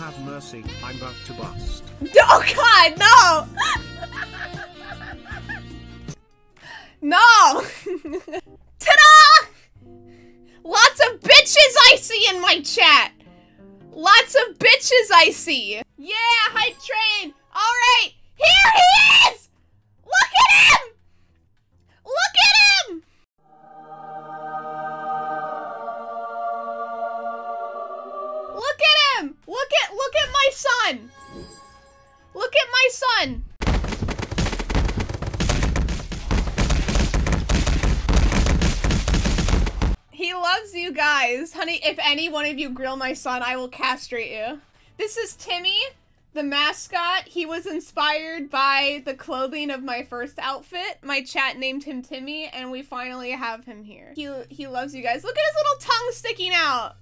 have mercy, I'm about to bust. Oh god, no! no! Ta-da! Lots of bitches I see in my chat! Lots of bitches I see! Yeah, hype train! Alright, son! Look at my son! He loves you guys. Honey, if any one of you grill my son, I will castrate you. This is Timmy, the mascot. He was inspired by the clothing of my first outfit. My chat named him Timmy, and we finally have him here. He, he loves you guys. Look at his little tongue sticking out.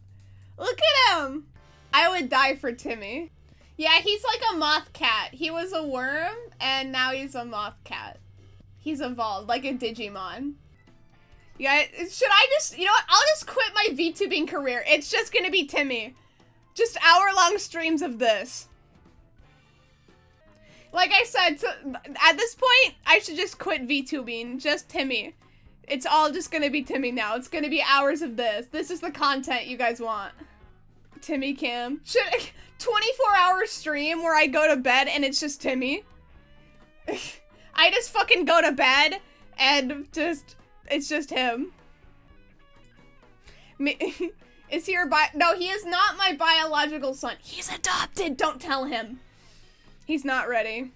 Look at him. I would die for Timmy. Yeah, he's like a moth cat. He was a worm, and now he's a moth cat. He's evolved, like a Digimon. Yeah, should I just, you know what? I'll just quit my VTubing career. It's just gonna be Timmy. Just hour-long streams of this. Like I said, so at this point, I should just quit VTubing. Just Timmy. It's all just gonna be Timmy now. It's gonna be hours of this. This is the content you guys want. Timmy Cam. Should 24 hour stream where I go to bed and it's just Timmy? I just fucking go to bed and just it's just him. Me is he your bi- No, he is not my biological son. He's adopted. Don't tell him. He's not ready.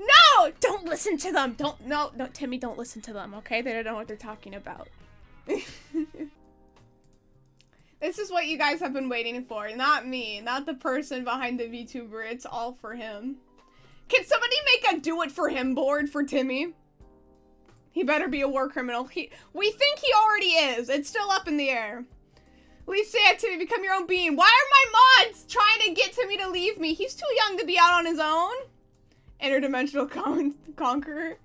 No! Don't listen to them. Don't no, no, Timmy, don't listen to them, okay? They don't know what they're talking about. This is what you guys have been waiting for. Not me. Not the person behind the VTuber. It's all for him. Can somebody make a do it for him board for Timmy? He better be a war criminal. He we think he already is. It's still up in the air. Leave say Timmy, become your own being. Why are my mods trying to get Timmy to leave me? He's too young to be out on his own. Interdimensional con conqueror.